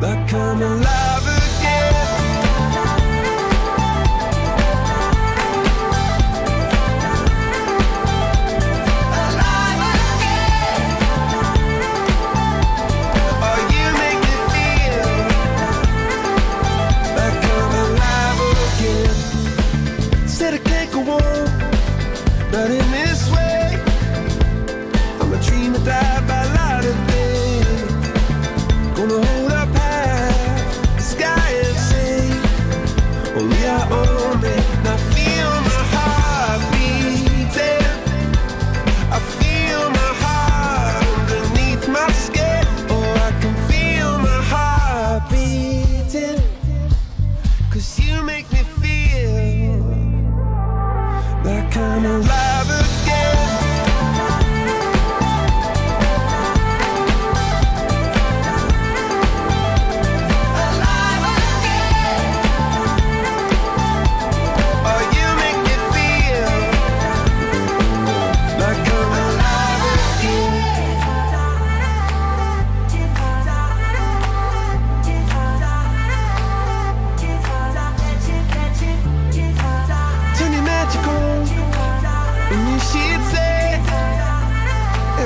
But come alive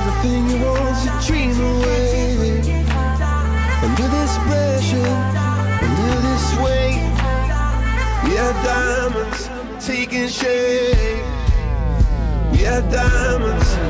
everything you want to dream away. Under this pressure, under this weight We are diamonds taking shape. We are diamonds.